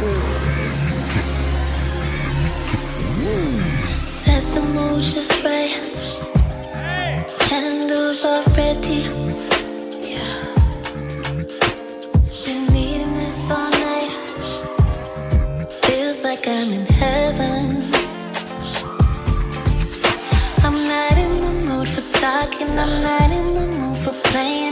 Set the mood just right. Candles are ready. Yeah. Been needing this all night. Feels like I'm in heaven. I'm not in the mood for talking. I'm not in the mood for playing.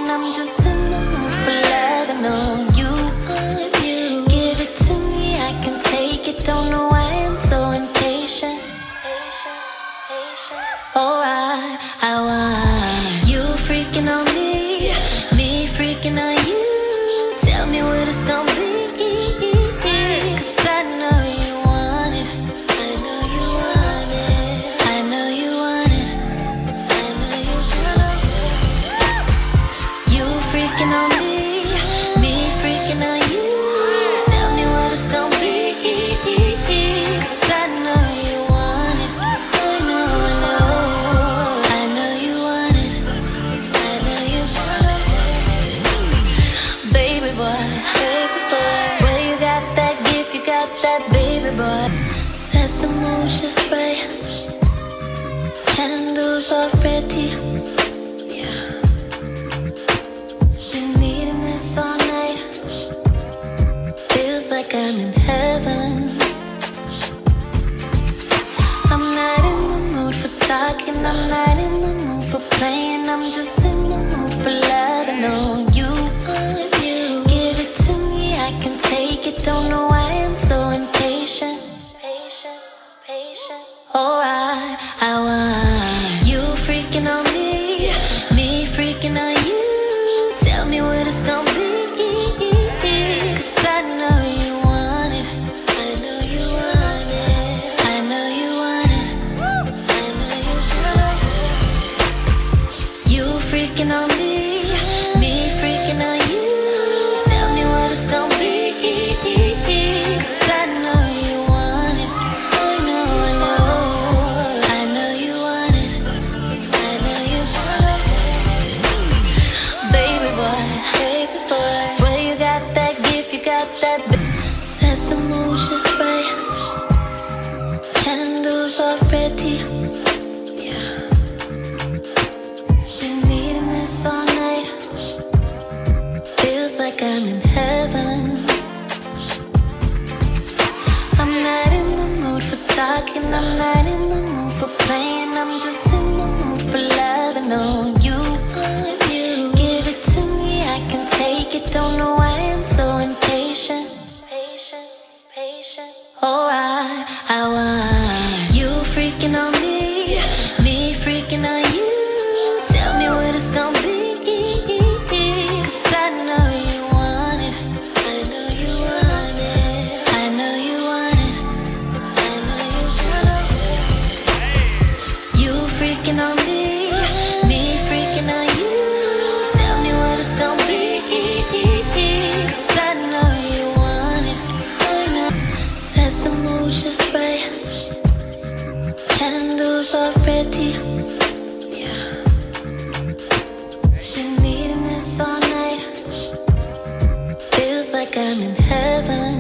Me, freaking on you. Tell me what it's gonna I know you want it. I know, I know. I know you want it. I know you want it. Baby boy, baby boy. Swear you got that gift, you got that baby boy. Set the mood just right. Candles are ready. I'm in heaven. I'm not in the mood for talking. I'm not in the mood for playing. I'm just I'm in heaven. I'm not in the mood for talking. I'm not in the mood for playing. I'm just in the mood for loving on you. Give it to me. I can take it. Don't know why I'm so impatient. Patient, patient. Oh, I, I want you freaking on me freaking on me, me freaking on you. Tell me what it's gonna be. 'Cause I know you want it. I know. Set the mood just right. Candles are ready. Yeah. Been needing this all night. Feels like I'm in heaven.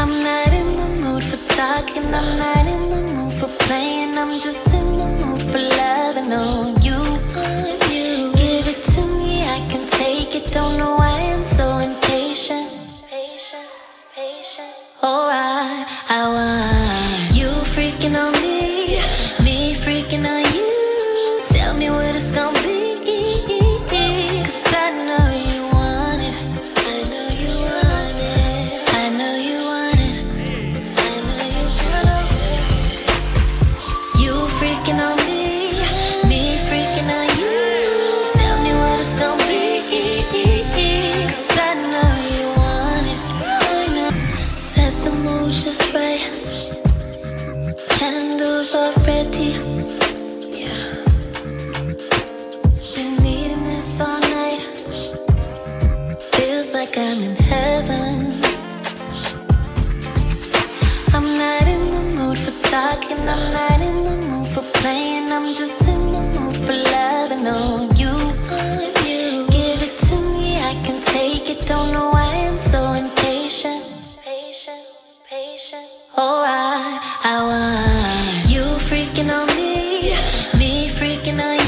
I'm not in the mood for talking. I'm not in the mood for playing. I'm just in the mood for loving on you. On you. Give it to me. I can take it. Don't know why I'm so impatient. Patient, patient. Oh, I, I want you freaking on me, me freaking on you. Freaking on